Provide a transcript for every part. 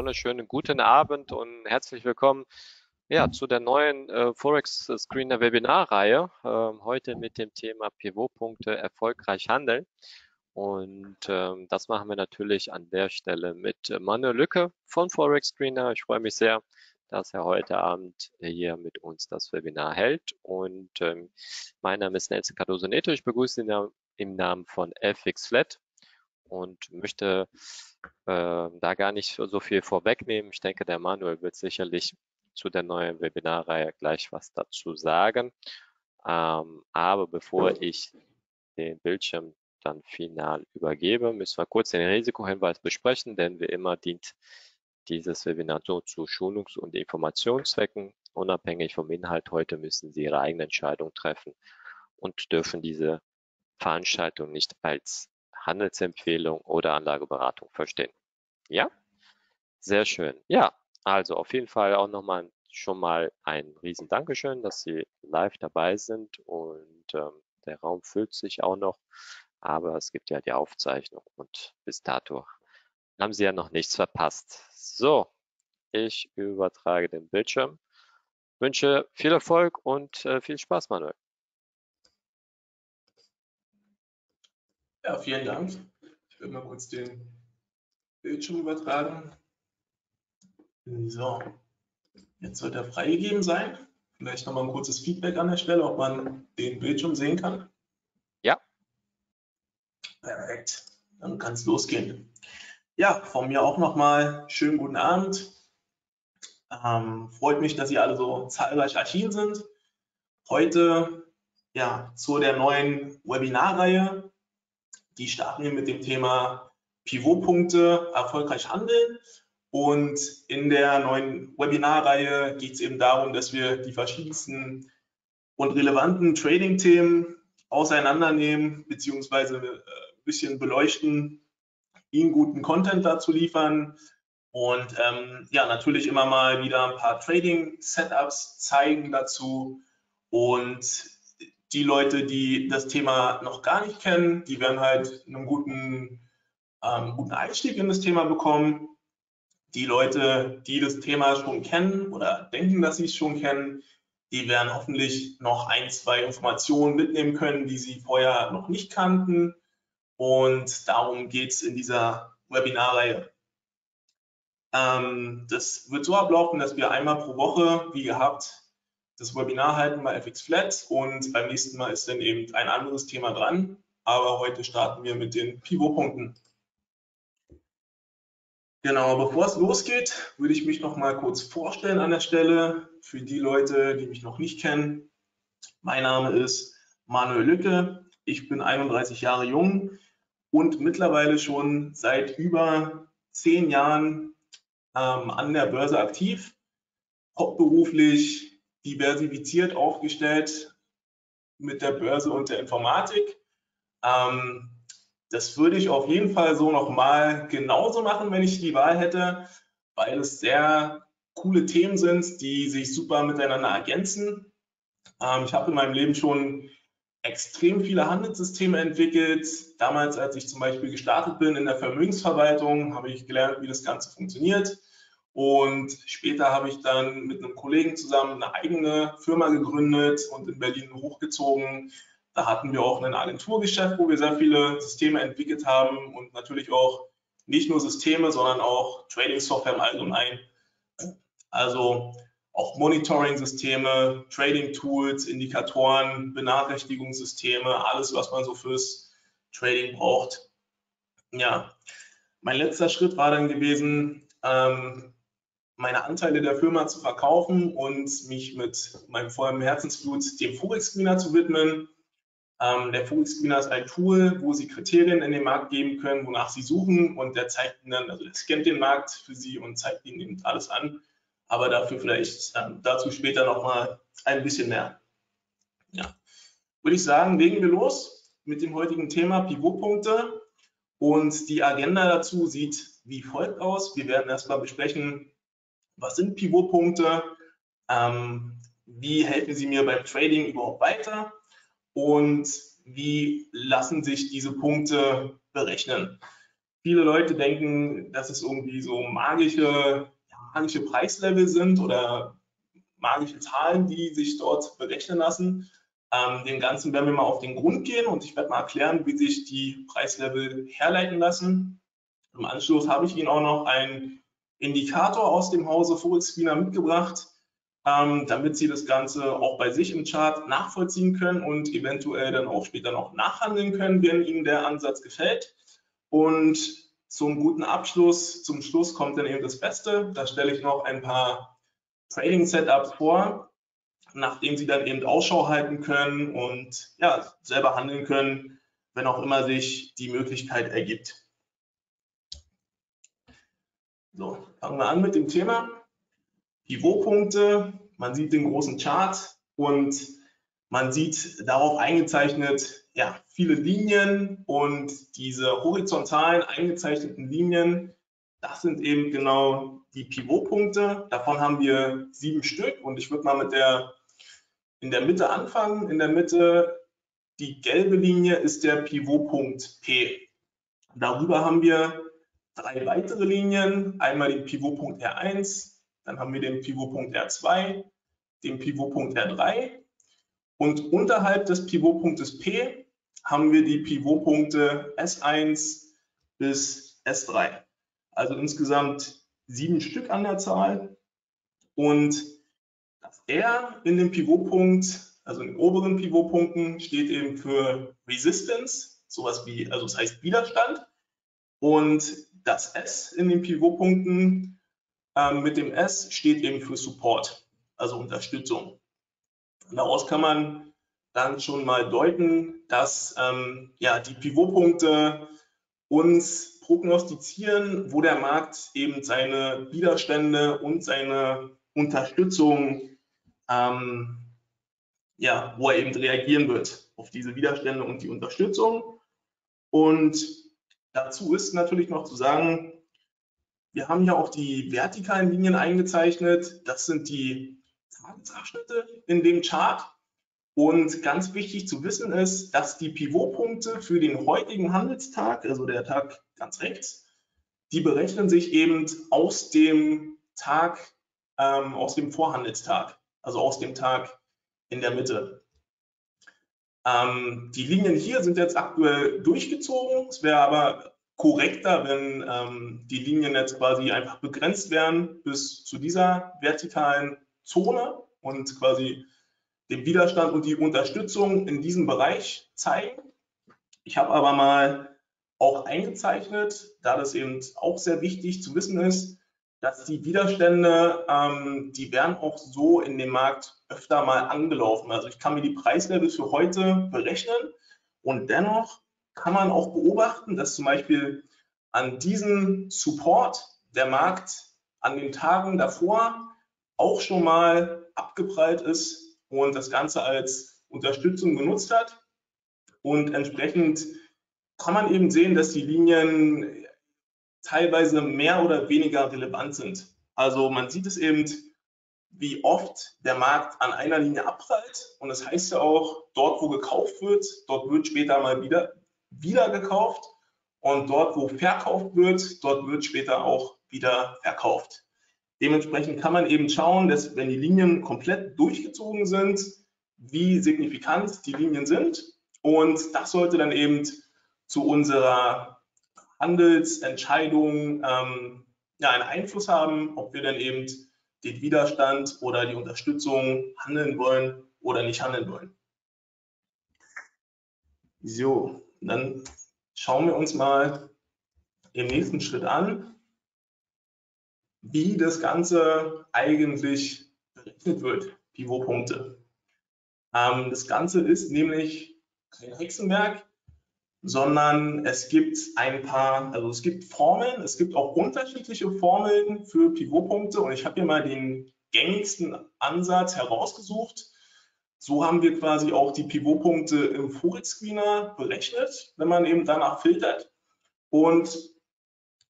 wunderschönen guten Abend und herzlich willkommen ja, zu der neuen äh, Forex Screener Webinarreihe. Äh, heute mit dem Thema Pivotpunkte erfolgreich handeln. Und ähm, das machen wir natürlich an der Stelle mit Manuel Lücke von Forex Screener. Ich freue mich sehr, dass er heute Abend hier mit uns das Webinar hält. Und ähm, mein Name ist Nelson Cardoso Neto. Ich begrüße ihn im Namen von FX Flat und möchte äh, da gar nicht so viel vorwegnehmen. Ich denke, der Manuel wird sicherlich zu der neuen Webinarreihe gleich was dazu sagen. Ähm, aber bevor ich den Bildschirm dann final übergebe, müssen wir kurz den Risikohinweis besprechen, denn wie immer dient dieses Webinar so zu Schulungs- und Informationszwecken. Unabhängig vom Inhalt heute müssen Sie Ihre eigene Entscheidung treffen und dürfen diese Veranstaltung nicht als Handelsempfehlung oder Anlageberatung verstehen. Ja, sehr schön. Ja, also auf jeden Fall auch nochmal schon mal ein riesen Dankeschön, dass Sie live dabei sind und ähm, der Raum füllt sich auch noch, aber es gibt ja die Aufzeichnung und bis dato haben Sie ja noch nichts verpasst. So, ich übertrage den Bildschirm. Wünsche viel Erfolg und äh, viel Spaß, Manuel. Ja, vielen Dank. Ich will mal kurz den Bildschirm übertragen. So, jetzt sollte er freigegeben sein. Vielleicht nochmal ein kurzes Feedback an der Stelle, ob man den Bildschirm sehen kann. Ja. Perfekt, dann kann es losgehen. Ja, von mir auch nochmal schönen guten Abend. Ähm, freut mich, dass ihr alle so zahlreich erschienen sind. Heute ja, zu der neuen Webinarreihe die starten wir mit dem Thema Pivotpunkte erfolgreich handeln. Und in der neuen Webinarreihe geht es eben darum, dass wir die verschiedensten und relevanten Trading-Themen auseinandernehmen, beziehungsweise äh, ein bisschen beleuchten, Ihnen guten Content dazu liefern und ähm, ja, natürlich immer mal wieder ein paar Trading-Setups zeigen dazu und die Leute, die das Thema noch gar nicht kennen, die werden halt einen guten, ähm, guten Einstieg in das Thema bekommen. Die Leute, die das Thema schon kennen oder denken, dass sie es schon kennen, die werden hoffentlich noch ein, zwei Informationen mitnehmen können, die sie vorher noch nicht kannten. Und darum geht es in dieser Webinarreihe. Ähm, das wird so ablaufen, dass wir einmal pro Woche, wie gehabt, das Webinar halten bei FX Flat und beim nächsten Mal ist dann eben ein anderes Thema dran. Aber heute starten wir mit den Pivotpunkten. Genau, bevor es losgeht, würde ich mich noch mal kurz vorstellen an der Stelle für die Leute, die mich noch nicht kennen. Mein Name ist Manuel Lücke. Ich bin 31 Jahre jung und mittlerweile schon seit über zehn Jahren ähm, an der Börse aktiv. Hauptberuflich diversifiziert aufgestellt mit der Börse und der Informatik. Ähm, das würde ich auf jeden Fall so nochmal genauso machen, wenn ich die Wahl hätte, weil es sehr coole Themen sind, die sich super miteinander ergänzen. Ähm, ich habe in meinem Leben schon extrem viele Handelssysteme entwickelt. Damals, als ich zum Beispiel gestartet bin in der Vermögensverwaltung, habe ich gelernt, wie das Ganze funktioniert. Und später habe ich dann mit einem Kollegen zusammen eine eigene Firma gegründet und in Berlin hochgezogen. Da hatten wir auch ein Agenturgeschäft, wo wir sehr viele Systeme entwickelt haben und natürlich auch nicht nur Systeme, sondern auch Trading-Software im Allgemeinen. Also auch Monitoring-Systeme, Trading-Tools, Indikatoren, Benachrichtigungssysteme, alles, was man so fürs Trading braucht. Ja, mein letzter Schritt war dann gewesen, ähm, meine Anteile der Firma zu verkaufen und mich mit meinem vollen Herzensblut dem Vogelscreener zu widmen. Ähm, der Vogelscreener ist ein Tool, wo Sie Kriterien in den Markt geben können, wonach Sie suchen und der zeigt Ihnen dann, also der scannt den Markt für Sie und zeigt Ihnen eben alles an. Aber dafür vielleicht ähm, dazu später nochmal ein bisschen mehr. Ja, würde ich sagen, legen wir los mit dem heutigen Thema Pivotpunkte. Und die Agenda dazu sieht wie folgt aus. Wir werden erstmal besprechen, was sind Pivotpunkte, ähm, wie helfen sie mir beim Trading überhaupt weiter und wie lassen sich diese Punkte berechnen. viele Leute denken, dass es irgendwie so magische, magische Preislevel sind oder magische Zahlen, die sich dort berechnen lassen. Ähm, dem Ganzen werden wir mal auf den Grund gehen und ich werde mal erklären, wie sich die Preislevel herleiten lassen. Im Anschluss habe ich Ihnen auch noch einen Indikator aus dem Hause Forex Screener mitgebracht, ähm, damit Sie das Ganze auch bei sich im Chart nachvollziehen können und eventuell dann auch später noch nachhandeln können, wenn Ihnen der Ansatz gefällt. Und zum guten Abschluss, zum Schluss kommt dann eben das Beste. Da stelle ich noch ein paar Trading-Setups vor, nachdem Sie dann eben Ausschau halten können und ja, selber handeln können, wenn auch immer sich die Möglichkeit ergibt. So, fangen wir an mit dem Thema. Pivotpunkte, man sieht den großen Chart und man sieht darauf eingezeichnet ja, viele Linien und diese horizontalen eingezeichneten Linien, das sind eben genau die Pivotpunkte. Davon haben wir sieben Stück und ich würde mal mit der in der Mitte anfangen. In der Mitte die gelbe Linie ist der Pivotpunkt P. Darüber haben wir drei weitere Linien, einmal den Pivotpunkt R1, dann haben wir den Pivotpunkt R2, den Pivotpunkt R3 und unterhalb des Pivotpunktes P haben wir die Pivotpunkte S1 bis S3. Also insgesamt sieben Stück an der Zahl und das R in dem Pivotpunkt, also in den oberen Pivotpunkten, steht eben für Resistance, sowas wie, also das heißt Widerstand. Und das S in den Pivotpunkten ähm, mit dem S steht eben für Support, also Unterstützung. Daraus kann man dann schon mal deuten, dass ähm, ja, die Pivotpunkte uns prognostizieren, wo der Markt eben seine Widerstände und seine Unterstützung, ähm, ja, wo er eben reagieren wird auf diese Widerstände und die Unterstützung. Und Dazu ist natürlich noch zu sagen, wir haben ja auch die vertikalen Linien eingezeichnet. Das sind die Tagesabschnitte in dem Chart. Und ganz wichtig zu wissen ist, dass die Pivotpunkte für den heutigen Handelstag, also der Tag ganz rechts, die berechnen sich eben aus dem Tag, ähm, aus dem Vorhandelstag, also aus dem Tag in der Mitte. Ähm, die Linien hier sind jetzt aktuell durchgezogen. Es wäre aber korrekter, wenn ähm, die Linien jetzt quasi einfach begrenzt wären bis zu dieser vertikalen Zone und quasi den Widerstand und die Unterstützung in diesem Bereich zeigen. Ich habe aber mal auch eingezeichnet, da das eben auch sehr wichtig zu wissen ist, dass die Widerstände, ähm, die werden auch so in dem Markt öfter mal angelaufen. Also ich kann mir die Preislevel für heute berechnen und dennoch kann man auch beobachten, dass zum Beispiel an diesem Support der Markt an den Tagen davor auch schon mal abgeprallt ist und das Ganze als Unterstützung genutzt hat. Und entsprechend kann man eben sehen, dass die Linien teilweise mehr oder weniger relevant sind. Also man sieht es eben, wie oft der Markt an einer Linie abprallt. Und das heißt ja auch, dort, wo gekauft wird, dort wird später mal wieder, wieder gekauft. Und dort, wo verkauft wird, dort wird später auch wieder verkauft. Dementsprechend kann man eben schauen, dass wenn die Linien komplett durchgezogen sind, wie signifikant die Linien sind. Und das sollte dann eben zu unserer Handelsentscheidungen ähm, ja, einen Einfluss haben, ob wir dann eben den Widerstand oder die Unterstützung handeln wollen oder nicht handeln wollen. So, dann schauen wir uns mal im nächsten Schritt an, wie das Ganze eigentlich berechnet wird, Pivotpunkte. Ähm, das Ganze ist nämlich kein Hexenwerk sondern es gibt ein paar, also es gibt Formeln, es gibt auch unterschiedliche Formeln für Pivotpunkte und ich habe hier mal den gängigsten Ansatz herausgesucht. So haben wir quasi auch die Pivotpunkte im Forex-Screener berechnet, wenn man eben danach filtert. Und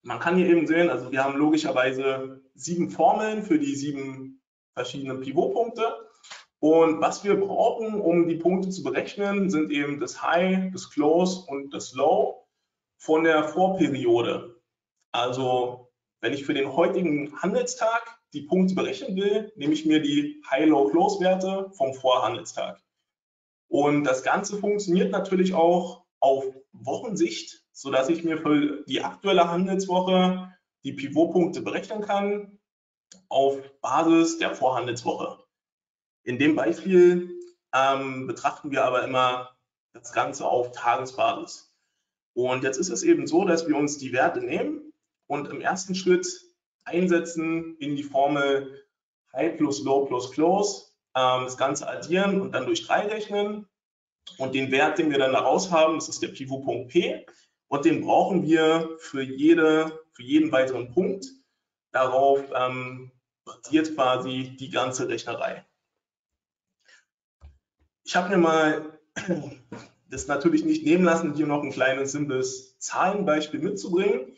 man kann hier eben sehen, also wir haben logischerweise sieben Formeln für die sieben verschiedenen Pivotpunkte. Und was wir brauchen, um die Punkte zu berechnen, sind eben das High, das Close und das Low von der Vorperiode. Also wenn ich für den heutigen Handelstag die Punkte berechnen will, nehme ich mir die High-Low-Close-Werte vom Vorhandelstag. Und das Ganze funktioniert natürlich auch auf Wochensicht, sodass ich mir für die aktuelle Handelswoche die Pivotpunkte berechnen kann auf Basis der Vorhandelswoche. In dem Beispiel ähm, betrachten wir aber immer das Ganze auf Tagesbasis. Und jetzt ist es eben so, dass wir uns die Werte nehmen und im ersten Schritt einsetzen in die Formel High plus Low plus Close, ähm, das Ganze addieren und dann durch 3 rechnen. Und den Wert, den wir dann daraus haben, das ist der Pivot-Punkt P. Und den brauchen wir für, jede, für jeden weiteren Punkt. Darauf ähm, basiert quasi die ganze Rechnerei. Ich habe mir mal das natürlich nicht nehmen lassen, hier noch ein kleines simples Zahlenbeispiel mitzubringen.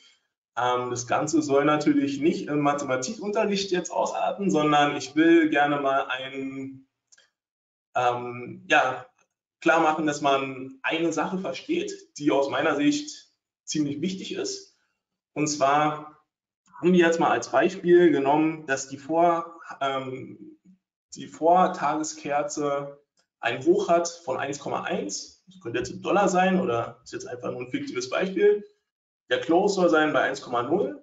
Ähm, das Ganze soll natürlich nicht im Mathematikunterricht jetzt ausarten, sondern ich will gerne mal ein, ähm, ja, klar machen, dass man eine Sache versteht, die aus meiner Sicht ziemlich wichtig ist. Und zwar haben wir jetzt mal als Beispiel genommen, dass die, Vor, ähm, die Vortageskerze ein Hoch hat von 1,1. Das könnte jetzt ein Dollar sein oder ist jetzt einfach nur ein fiktives Beispiel. Der Close soll sein bei 1,0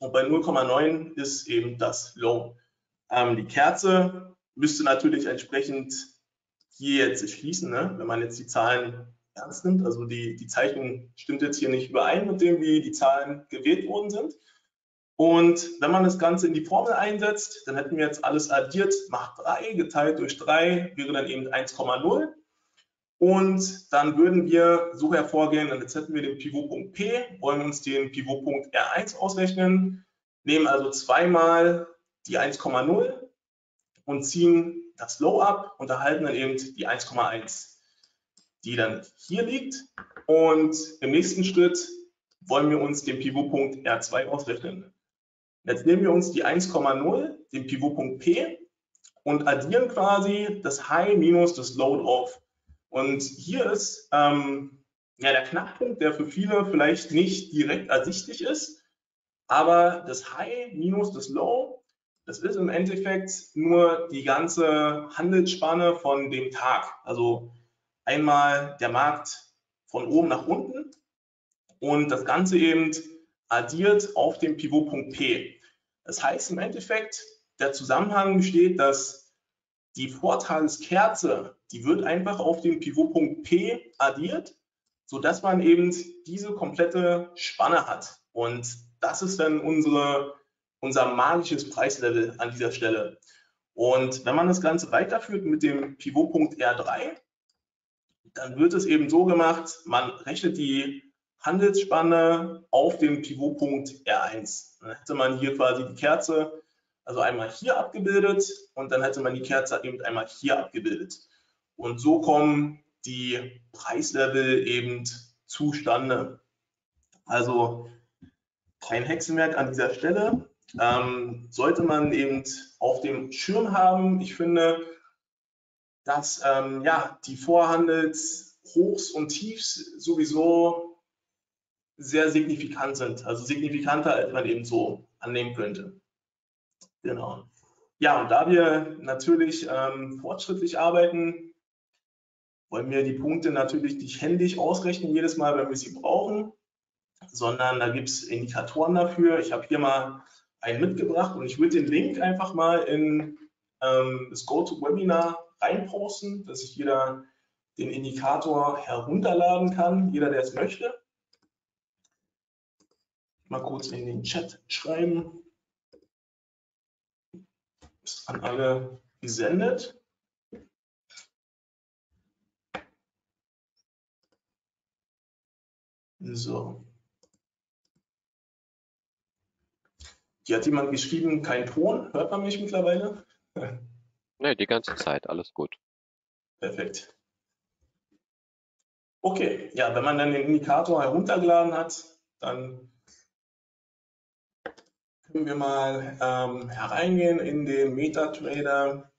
und bei 0,9 ist eben das Low. Ähm, die Kerze müsste natürlich entsprechend hier jetzt schließen, ne? wenn man jetzt die Zahlen ernst nimmt. Also die, die Zeichnung stimmt jetzt hier nicht überein mit dem, wie die Zahlen gewählt worden sind. Und wenn man das Ganze in die Formel einsetzt, dann hätten wir jetzt alles addiert, macht 3 geteilt durch 3 wäre dann eben 1,0. Und dann würden wir so hervorgehen, und jetzt hätten wir den Pivotpunkt P, wollen uns den Pivotpunkt R1 ausrechnen, nehmen also zweimal die 1,0 und ziehen das Low ab und erhalten dann eben die 1,1, die dann hier liegt. Und im nächsten Schritt wollen wir uns den Pivotpunkt R2 ausrechnen. Jetzt nehmen wir uns die 1,0, den Pivotpunkt P und addieren quasi das High minus das Low drauf. Und hier ist ähm, ja, der Knackpunkt, der für viele vielleicht nicht direkt ersichtlich ist, aber das High minus das Low das ist im Endeffekt nur die ganze Handelsspanne von dem Tag. Also einmal der Markt von oben nach unten und das Ganze eben addiert auf dem Pivotpunkt P. Das heißt im Endeffekt, der Zusammenhang besteht, dass die Vortageskerze, die wird einfach auf dem Pivotpunkt P addiert, sodass man eben diese komplette Spanne hat. Und das ist dann unsere unser magisches Preislevel an dieser Stelle. Und wenn man das Ganze weiterführt mit dem Pivotpunkt R3, dann wird es eben so gemacht, man rechnet die Handelsspanne auf dem Pivotpunkt R1. Dann hätte man hier quasi die Kerze, also einmal hier abgebildet und dann hätte man die Kerze eben einmal hier abgebildet. Und so kommen die Preislevel eben zustande. Also kein Hexenwerk an dieser Stelle ähm, sollte man eben auf dem Schirm haben. Ich finde, dass ähm, ja, die Vorhandelshochs und Tiefs sowieso sehr signifikant sind, also signifikanter, als man eben so annehmen könnte. Genau. Ja, und da wir natürlich ähm, fortschrittlich arbeiten, wollen wir die Punkte natürlich nicht händisch ausrechnen jedes Mal, wenn wir sie brauchen, sondern da gibt es Indikatoren dafür. Ich habe hier mal einen mitgebracht und ich würde den Link einfach mal in ähm, das GoToWebinar reinposten, dass sich jeder den Indikator herunterladen kann, jeder, der es möchte. Mal kurz in den Chat schreiben. Ist an alle gesendet. So. Hier hat jemand geschrieben, kein Ton. Hört man mich mittlerweile? Nee, die ganze Zeit, alles gut. Perfekt. Okay, ja, wenn man dann den Indikator heruntergeladen hat, dann können wir mal ähm, hereingehen in den MetaTrader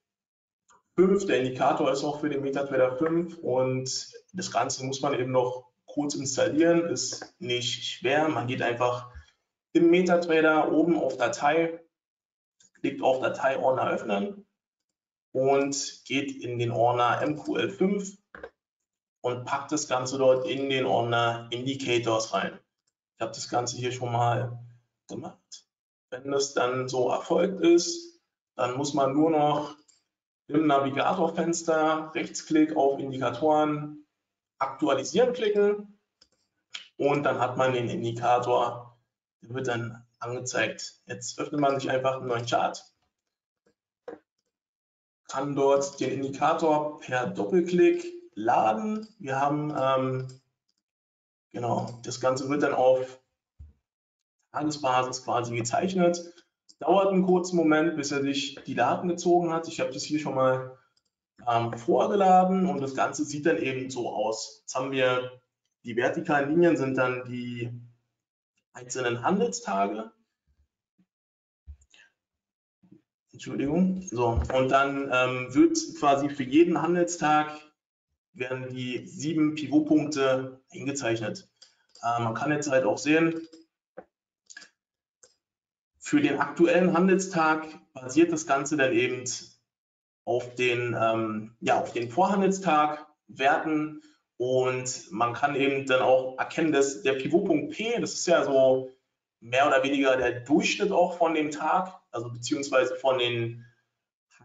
5. Der Indikator ist auch für den MetaTrader 5 und das Ganze muss man eben noch kurz installieren, ist nicht schwer. Man geht einfach im MetaTrader oben auf Datei, klickt auf Dateiordner öffnen und geht in den Ordner MQL5 und packt das Ganze dort in den Ordner Indicators rein. Ich habe das Ganze hier schon mal gemacht. Wenn das dann so erfolgt ist, dann muss man nur noch im Navigatorfenster Rechtsklick auf Indikatoren aktualisieren klicken und dann hat man den Indikator, der wird dann angezeigt. Jetzt öffnet man sich einfach einen neuen Chart, kann dort den Indikator per Doppelklick laden. Wir haben, ähm, genau, das Ganze wird dann auf Tagesbasis quasi gezeichnet. Dauert einen kurzen Moment, bis er sich die Daten gezogen hat. Ich habe das hier schon mal ähm, vorgeladen und das Ganze sieht dann eben so aus. Jetzt haben wir die vertikalen Linien sind dann die einzelnen Handelstage. Entschuldigung. So, und dann ähm, wird quasi für jeden Handelstag werden die sieben Pivotpunkte eingezeichnet. Äh, man kann jetzt halt auch sehen, für den aktuellen Handelstag basiert das Ganze dann eben auf den, ähm, ja, auf den Vorhandelstag Werten und man kann eben dann auch erkennen, dass der Pivotpunkt P, das ist ja so mehr oder weniger der Durchschnitt auch von dem Tag, also beziehungsweise von den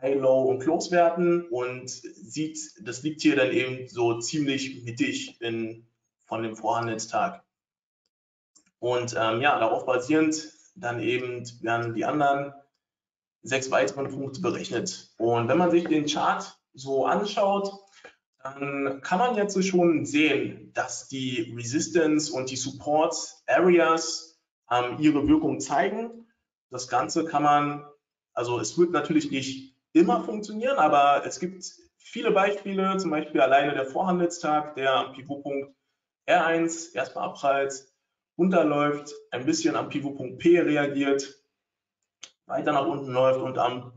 High, Low und Close Werten und sieht, das liegt hier dann eben so ziemlich mittig in, von dem Vorhandelstag. Und ähm, ja, darauf basierend dann eben werden die anderen sechs weiteren Punkte berechnet. Und wenn man sich den Chart so anschaut, dann kann man jetzt schon sehen, dass die Resistance und die Support Areas ähm, ihre Wirkung zeigen. Das Ganze kann man, also es wird natürlich nicht immer funktionieren, aber es gibt viele Beispiele, zum Beispiel alleine der Vorhandelstag, der am Pivotpunkt R1 erstmal abprallt, runterläuft, ein bisschen am Pivotpunkt P reagiert, weiter nach unten läuft und am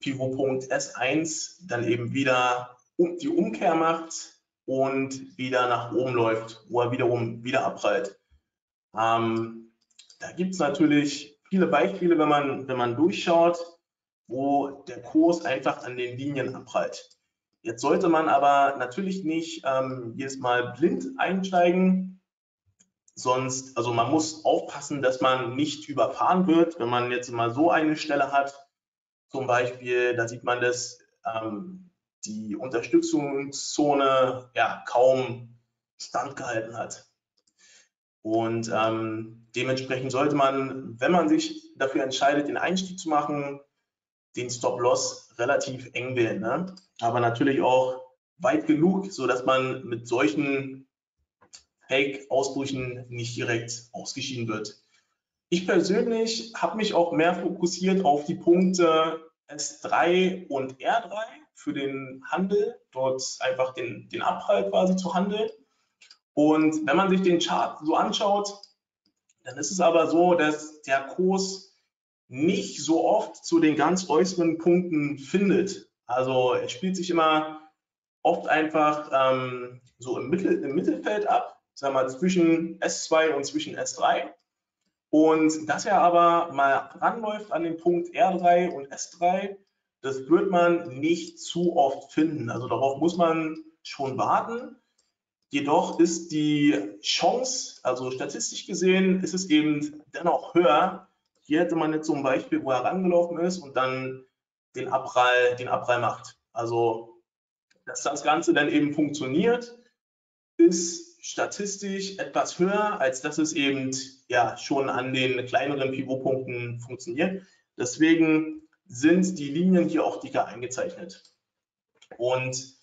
Pivotpunkt S1 dann eben wieder die Umkehr macht und wieder nach oben läuft, wo er wiederum wieder abprallt. Ähm, da gibt es natürlich viele Beispiele, wenn man, wenn man durchschaut, wo der Kurs einfach an den Linien abprallt. Jetzt sollte man aber natürlich nicht ähm, jedes Mal blind einsteigen, Sonst, also man muss aufpassen, dass man nicht überfahren wird. Wenn man jetzt mal so eine Stelle hat, zum Beispiel, da sieht man, dass ähm, die Unterstützungszone ja kaum standgehalten hat. Und ähm, dementsprechend sollte man, wenn man sich dafür entscheidet, den Einstieg zu machen, den Stop-Loss relativ eng wählen. Ne? Aber natürlich auch weit genug, sodass man mit solchen Fake-Ausbrüchen nicht direkt ausgeschieden wird. Ich persönlich habe mich auch mehr fokussiert auf die Punkte S3 und R3 für den Handel, dort einfach den, den Abprall quasi zu handeln. Und wenn man sich den Chart so anschaut, dann ist es aber so, dass der Kurs nicht so oft zu den ganz äußeren Punkten findet. Also er spielt sich immer oft einfach ähm, so im, Mittel, im Mittelfeld ab sagen wir mal, zwischen S2 und zwischen S3. Und dass er aber mal ranläuft an den Punkt R3 und S3, das wird man nicht zu oft finden. Also darauf muss man schon warten. Jedoch ist die Chance, also statistisch gesehen, ist es eben dennoch höher. Hier hätte man jetzt ein Beispiel, wo er rangelaufen ist und dann den Abprall, den Abprall macht. Also, dass das Ganze dann eben funktioniert, ist statistisch etwas höher, als dass es eben ja schon an den kleineren Pivotpunkten funktioniert. Deswegen sind die Linien hier auch dicker eingezeichnet. Und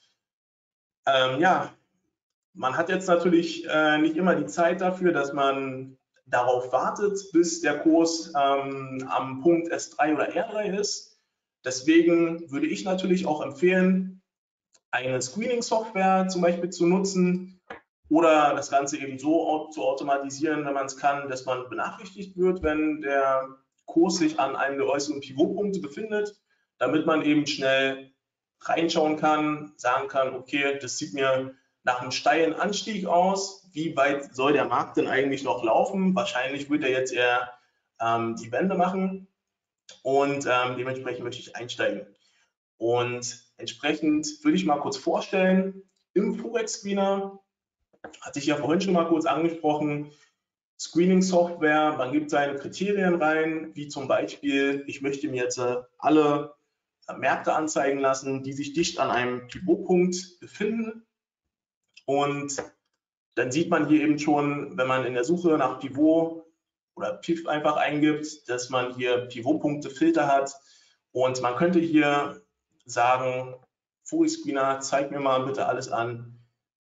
ähm, ja, man hat jetzt natürlich äh, nicht immer die Zeit dafür, dass man darauf wartet, bis der Kurs ähm, am Punkt S3 oder R3 ist. Deswegen würde ich natürlich auch empfehlen, eine Screening-Software zum Beispiel zu nutzen, oder das Ganze eben so zu automatisieren, wenn man es kann, dass man benachrichtigt wird, wenn der Kurs sich an einem der äußeren Pivotpunkte befindet, damit man eben schnell reinschauen kann, sagen kann, okay, das sieht mir nach einem steilen Anstieg aus. Wie weit soll der Markt denn eigentlich noch laufen? Wahrscheinlich wird er jetzt eher ähm, die Wende machen und ähm, dementsprechend möchte ich einsteigen. Und entsprechend würde ich mal kurz vorstellen, im Forex Screener hatte ich ja vorhin schon mal kurz angesprochen, Screening-Software, man gibt seine Kriterien rein, wie zum Beispiel, ich möchte mir jetzt äh, alle Märkte anzeigen lassen, die sich dicht an einem Pivotpunkt befinden. Und dann sieht man hier eben schon, wenn man in der Suche nach Pivot oder PIV einfach eingibt, dass man hier Pivotpunkte Filter hat. Und man könnte hier sagen, Screener, zeig mir mal bitte alles an,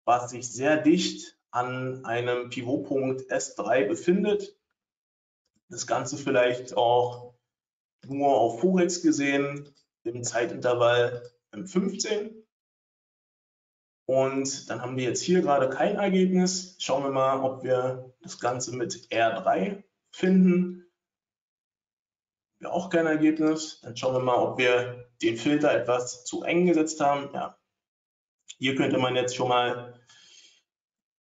was sich sehr dicht an einem Pivotpunkt S3 befindet. Das Ganze vielleicht auch nur auf Forex gesehen im Zeitintervall M15. Und dann haben wir jetzt hier gerade kein Ergebnis. Schauen wir mal, ob wir das Ganze mit R3 finden. Wir auch kein Ergebnis. Dann schauen wir mal, ob wir den Filter etwas zu eng gesetzt haben. Ja. Hier könnte man jetzt schon mal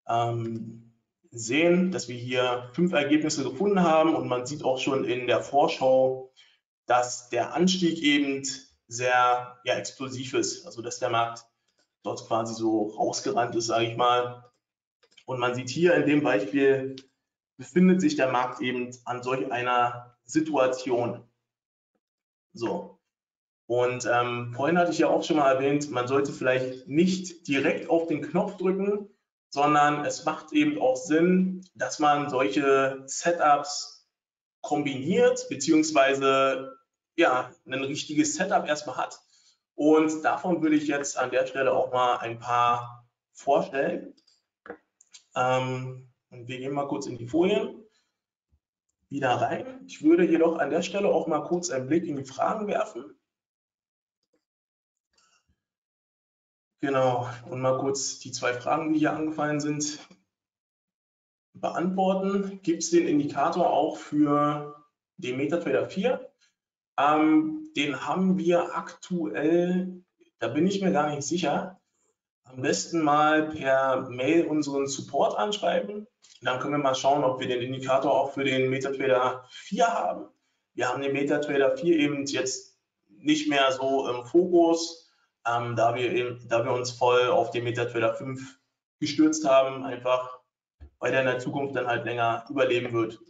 ähm, sehen, dass wir hier fünf Ergebnisse gefunden haben und man sieht auch schon in der Vorschau, dass der Anstieg eben sehr ja, explosiv ist, also dass der Markt dort quasi so rausgerannt ist, sage ich mal. Und man sieht hier in dem Beispiel, befindet sich der Markt eben an solch einer Situation. So. Und ähm, vorhin hatte ich ja auch schon mal erwähnt, man sollte vielleicht nicht direkt auf den Knopf drücken, sondern es macht eben auch Sinn, dass man solche Setups kombiniert, beziehungsweise ja, ein richtiges Setup erstmal hat. Und davon würde ich jetzt an der Stelle auch mal ein paar vorstellen. Ähm, und wir gehen mal kurz in die Folien wieder rein. Ich würde jedoch an der Stelle auch mal kurz einen Blick in die Fragen werfen. Genau, und mal kurz die zwei Fragen, die hier angefallen sind, beantworten. Gibt es den Indikator auch für den MetaTrader 4? Ähm, den haben wir aktuell, da bin ich mir gar nicht sicher. Am besten mal per Mail unseren Support anschreiben. Dann können wir mal schauen, ob wir den Indikator auch für den MetaTrader 4 haben. Wir haben den MetaTrader 4 eben jetzt nicht mehr so im Fokus ähm, da, wir eben, da wir uns voll auf den MetaTrader 5 gestürzt haben, einfach weil der in der Zukunft dann halt länger überleben wird.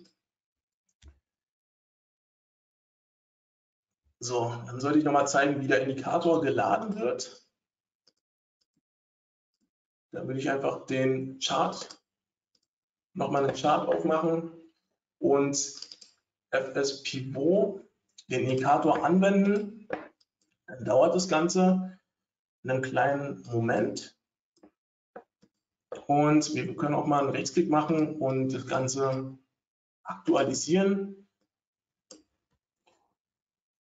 So, dann sollte ich nochmal zeigen, wie der Indikator geladen wird. Da würde ich einfach den Chart, nochmal einen Chart aufmachen und FS Pivot, den Indikator anwenden. Dann dauert das Ganze einen kleinen Moment. Und wir können auch mal einen Rechtsklick machen und das Ganze aktualisieren.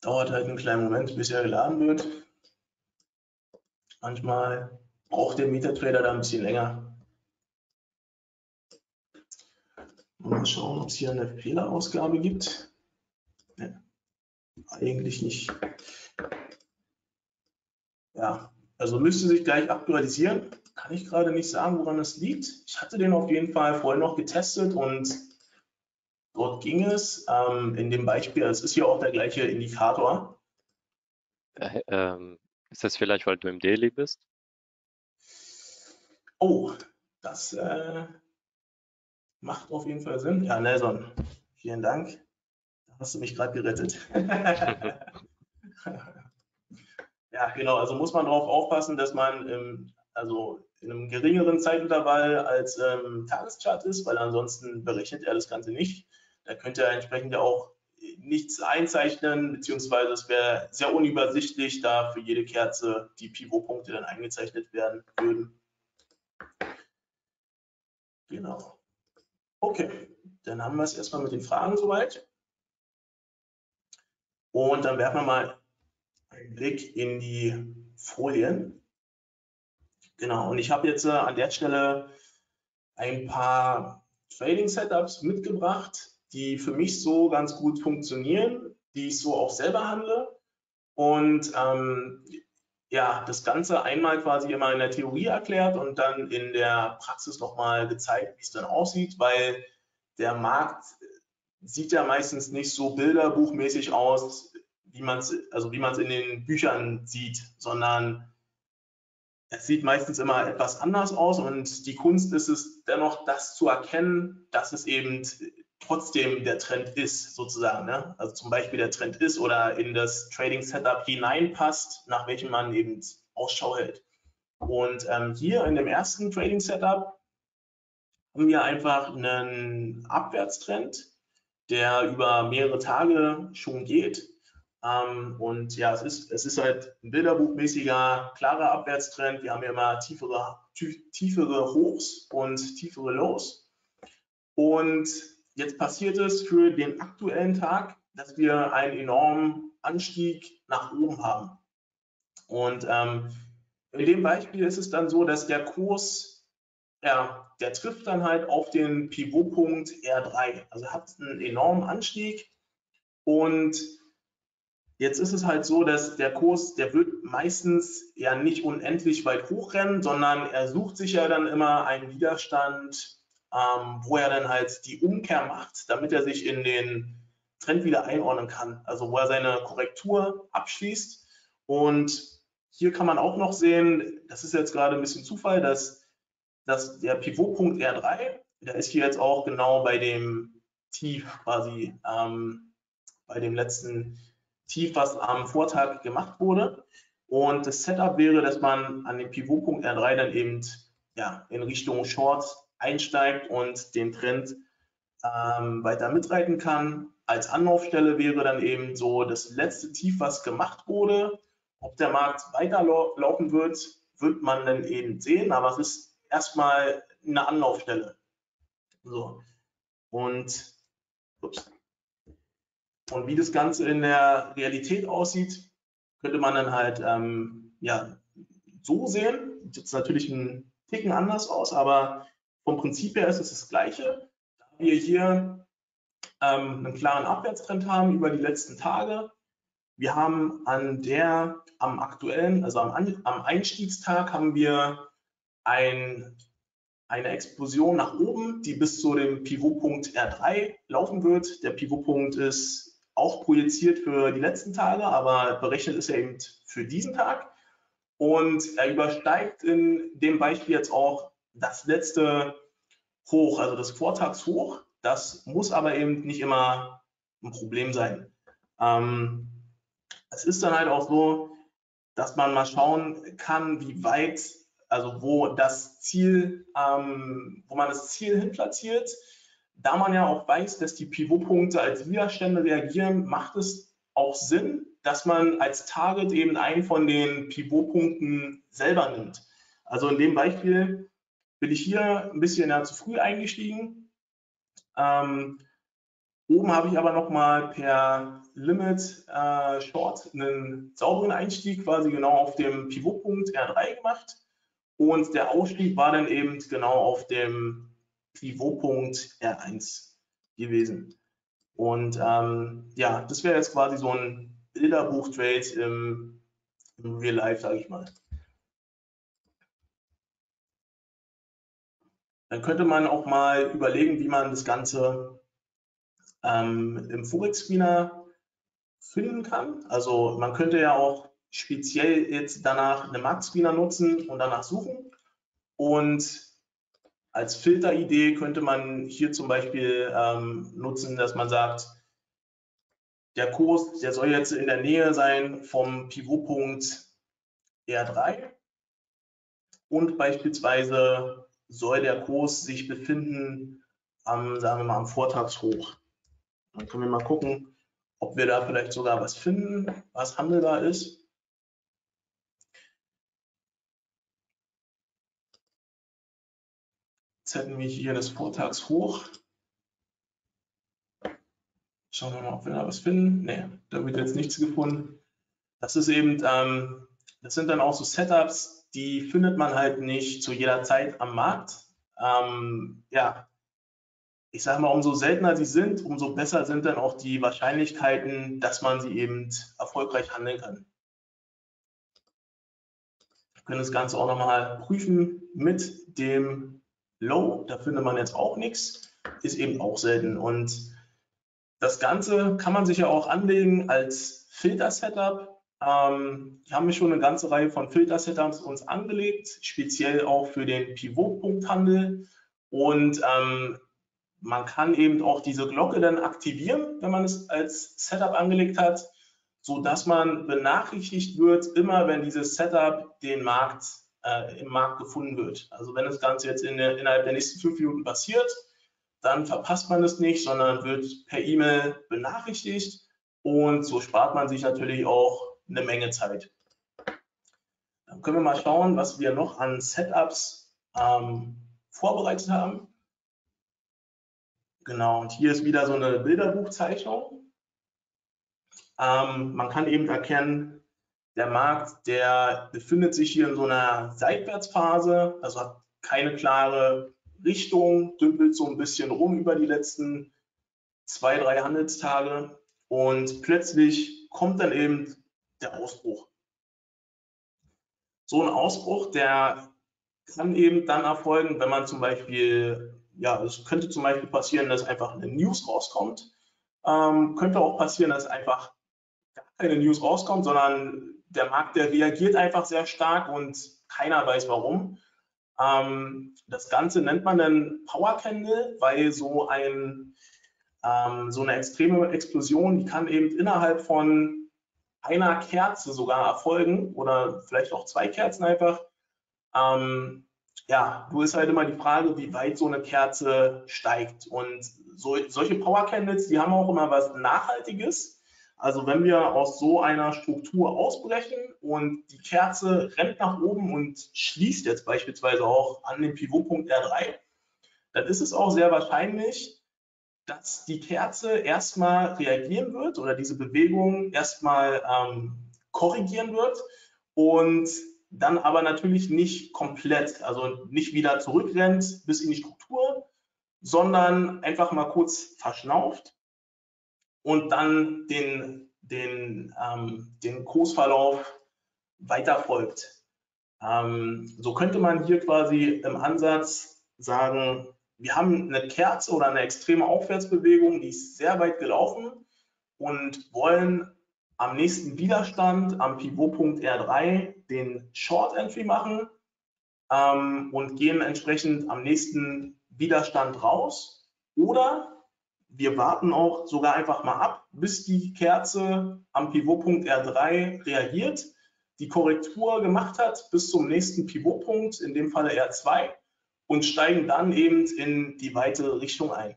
Dauert halt einen kleinen Moment, bis er geladen wird. Manchmal braucht der MetaTrader da ein bisschen länger. Mal schauen, ob es hier eine Fehlerausgabe gibt. Nee, eigentlich nicht. Ja, also müsste sich gleich aktualisieren. Kann ich gerade nicht sagen, woran es liegt. Ich hatte den auf jeden Fall vorher noch getestet und dort ging es. Ähm, in dem Beispiel, es ist hier auch der gleiche Indikator. Äh, ähm, ist das vielleicht, weil du im Daily bist? Oh, das äh, macht auf jeden Fall Sinn. Ja, Nelson, vielen Dank. Da hast du mich gerade gerettet. Ja, genau. Also muss man darauf aufpassen, dass man ähm, also in einem geringeren Zeitintervall als ähm, Tageschart ist, weil ansonsten berechnet er das Ganze nicht. Da könnte er entsprechend ja auch nichts einzeichnen, beziehungsweise es wäre sehr unübersichtlich, da für jede Kerze die Pivotpunkte dann eingezeichnet werden würden. Genau. Okay, dann haben wir es erstmal mit den Fragen soweit. Und dann werfen wir mal einen Blick in die Folien. Genau, und ich habe jetzt äh, an der Stelle ein paar Trading Setups mitgebracht, die für mich so ganz gut funktionieren, die ich so auch selber handle. Und ähm, ja, das Ganze einmal quasi immer in der Theorie erklärt und dann in der Praxis nochmal gezeigt, wie es dann aussieht, weil der Markt sieht ja meistens nicht so bilderbuchmäßig aus, wie man es also wie man es in den Büchern sieht, sondern es sieht meistens immer etwas anders aus und die Kunst ist es dennoch, das zu erkennen, dass es eben trotzdem der Trend ist, sozusagen. Ne? Also zum Beispiel der Trend ist oder in das Trading Setup hineinpasst, nach welchem man eben Ausschau hält. Und ähm, hier in dem ersten Trading Setup haben wir einfach einen Abwärtstrend, der über mehrere Tage schon geht. Ähm, und ja, es ist, es ist halt ein bilderbuchmäßiger, klarer Abwärtstrend. Wir haben ja immer tiefere, tiefere Hochs und tiefere Lows. Und Jetzt passiert es für den aktuellen Tag, dass wir einen enormen Anstieg nach oben haben. Und ähm, in dem Beispiel ist es dann so, dass der Kurs, ja, der trifft dann halt auf den Pivotpunkt R3. Also hat einen enormen Anstieg. Und jetzt ist es halt so, dass der Kurs, der wird meistens ja nicht unendlich weit hochrennen, sondern er sucht sich ja dann immer einen Widerstand ähm, wo er dann halt die Umkehr macht, damit er sich in den Trend wieder einordnen kann. Also wo er seine Korrektur abschließt. Und hier kann man auch noch sehen, das ist jetzt gerade ein bisschen Zufall, dass, dass der Pivotpunkt R3, der ist hier jetzt auch genau bei dem Tief quasi, ähm, bei dem letzten Tief, was am Vortag gemacht wurde. Und das Setup wäre, dass man an dem Pivotpunkt R3 dann eben ja, in Richtung Short einsteigt und den Trend ähm, weiter mitreiten kann. Als Anlaufstelle wäre dann eben so das letzte Tief, was gemacht wurde. Ob der Markt weiterlaufen wird, wird man dann eben sehen, aber es ist erstmal eine Anlaufstelle. So. Und, ups. Und wie das Ganze in der Realität aussieht, könnte man dann halt ähm, ja, so sehen. Sieht natürlich ein Ticken anders aus, aber vom Prinzip her ist es das Gleiche. Da wir hier ähm, einen klaren Abwärtstrend haben über die letzten Tage. Wir haben an der, am aktuellen, also am, am Einstiegstag haben wir ein, eine Explosion nach oben, die bis zu dem Pivotpunkt R3 laufen wird. Der Pivotpunkt ist auch projiziert für die letzten Tage, aber berechnet ist er eben für diesen Tag. Und er übersteigt in dem Beispiel jetzt auch das letzte Hoch, also das Vortagshoch, das muss aber eben nicht immer ein Problem sein. Ähm, es ist dann halt auch so, dass man mal schauen kann, wie weit, also wo das Ziel, ähm, wo man das Ziel hin platziert. Da man ja auch weiß, dass die Pivotpunkte als Widerstände reagieren, macht es auch Sinn, dass man als Target eben einen von den Pivotpunkten selber nimmt. Also in dem Beispiel bin ich hier ein bisschen ja, zu früh eingestiegen. Ähm, oben habe ich aber nochmal per Limit äh, Short einen sauberen Einstieg quasi genau auf dem Pivotpunkt R3 gemacht. Und der Ausstieg war dann eben genau auf dem Pivotpunkt R1 gewesen. Und ähm, ja, das wäre jetzt quasi so ein Bilderbuch-Trade im, im Real Life, sage ich mal. Dann könnte man auch mal überlegen, wie man das Ganze ähm, im Forex-Screener finden kann. Also man könnte ja auch speziell jetzt danach eine Markt-Screener nutzen und danach suchen. Und als Filteridee könnte man hier zum Beispiel ähm, nutzen, dass man sagt, der Kurs, der soll jetzt in der Nähe sein vom Pivotpunkt R3 und beispielsweise soll der Kurs sich befinden am, sagen wir mal, am Vortagshoch. Dann können wir mal gucken, ob wir da vielleicht sogar was finden, was handelbar ist. Hätten wir hier das Vortagshoch. Schauen wir mal, ob wir da was finden. Ne, da wird jetzt nichts gefunden. Das ist eben, ähm, das sind dann auch so Setups, die findet man halt nicht zu jeder Zeit am Markt. Ähm, ja, ich sage mal, umso seltener sie sind, umso besser sind dann auch die Wahrscheinlichkeiten, dass man sie eben erfolgreich handeln kann. Wir können das Ganze auch nochmal prüfen mit dem Low. Da findet man jetzt auch nichts. Ist eben auch selten. Und das Ganze kann man sich ja auch anlegen als Filter-Setup. Ähm, wir haben schon eine ganze Reihe von Filter-Setups uns angelegt, speziell auch für den Pivot-Punkthandel. Und ähm, man kann eben auch diese Glocke dann aktivieren, wenn man es als Setup angelegt hat, so dass man benachrichtigt wird, immer wenn dieses Setup den Markt, äh, im Markt gefunden wird. Also wenn das Ganze jetzt in innerhalb der nächsten fünf Minuten passiert, dann verpasst man es nicht, sondern wird per E-Mail benachrichtigt und so spart man sich natürlich auch eine Menge Zeit. Dann können wir mal schauen, was wir noch an Setups ähm, vorbereitet haben. Genau, und hier ist wieder so eine Bilderbuchzeichnung. Ähm, man kann eben erkennen, der Markt, der befindet sich hier in so einer Seitwärtsphase, also hat keine klare Richtung, dümpelt so ein bisschen rum über die letzten zwei, drei Handelstage und plötzlich kommt dann eben der Ausbruch. So ein Ausbruch, der kann eben dann erfolgen, wenn man zum Beispiel, ja, es könnte zum Beispiel passieren, dass einfach eine News rauskommt. Ähm, könnte auch passieren, dass einfach gar keine News rauskommt, sondern der Markt, der reagiert einfach sehr stark und keiner weiß warum. Ähm, das Ganze nennt man dann Power Candle, weil so ein ähm, so eine extreme Explosion, die kann eben innerhalb von einer Kerze sogar erfolgen oder vielleicht auch zwei Kerzen einfach. Ähm, ja, nur ist halt immer die Frage, wie weit so eine Kerze steigt. Und so, solche Power Candles, die haben auch immer was Nachhaltiges. Also wenn wir aus so einer Struktur ausbrechen und die Kerze rennt nach oben und schließt jetzt beispielsweise auch an den Pivotpunkt R3, dann ist es auch sehr wahrscheinlich, dass die Kerze erstmal reagieren wird oder diese Bewegung erstmal ähm, korrigieren wird und dann aber natürlich nicht komplett, also nicht wieder zurückrennt bis in die Struktur, sondern einfach mal kurz verschnauft und dann den, den, ähm, den Kursverlauf weiterfolgt. Ähm, so könnte man hier quasi im Ansatz sagen, wir haben eine Kerze oder eine extreme Aufwärtsbewegung, die ist sehr weit gelaufen und wollen am nächsten Widerstand, am Pivotpunkt R3, den Short Entry machen ähm, und gehen entsprechend am nächsten Widerstand raus. Oder wir warten auch sogar einfach mal ab, bis die Kerze am Pivotpunkt R3 reagiert, die Korrektur gemacht hat bis zum nächsten Pivotpunkt, in dem Falle R2 und steigen dann eben in die weitere Richtung ein.